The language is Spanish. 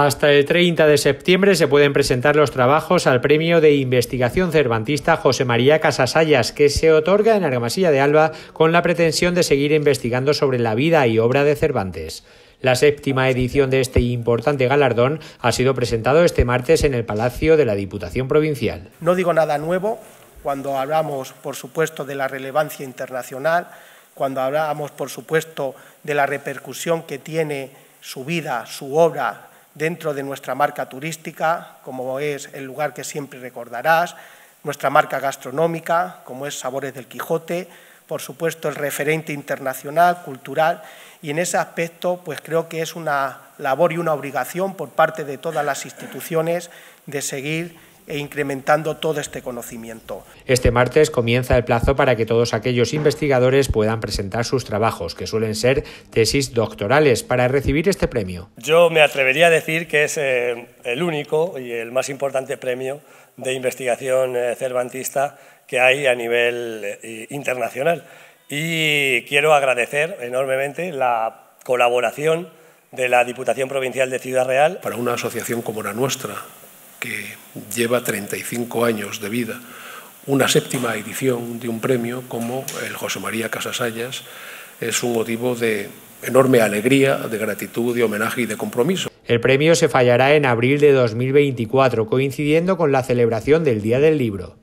Hasta el 30 de septiembre se pueden presentar los trabajos al Premio de Investigación Cervantista José María Casasayas, que se otorga en Argamasilla de Alba con la pretensión de seguir investigando sobre la vida y obra de Cervantes. La séptima edición de este importante galardón ha sido presentado este martes en el Palacio de la Diputación Provincial. No digo nada nuevo cuando hablamos, por supuesto, de la relevancia internacional, cuando hablamos, por supuesto, de la repercusión que tiene su vida, su obra dentro de nuestra marca turística, como es el lugar que siempre recordarás, nuestra marca gastronómica, como es Sabores del Quijote, por supuesto el referente internacional, cultural, y en ese aspecto pues creo que es una labor y una obligación por parte de todas las instituciones de seguir e incrementando todo este conocimiento. Este martes comienza el plazo para que todos aquellos investigadores puedan presentar sus trabajos, que suelen ser tesis doctorales, para recibir este premio. Yo me atrevería a decir que es eh, el único y el más importante premio de investigación eh, cervantista que hay a nivel eh, internacional. Y quiero agradecer enormemente la colaboración de la Diputación Provincial de Ciudad Real. Para una asociación como la nuestra, que lleva 35 años de vida, una séptima edición de un premio como el José María Casasayas es un motivo de enorme alegría, de gratitud, de homenaje y de compromiso. El premio se fallará en abril de 2024, coincidiendo con la celebración del Día del Libro.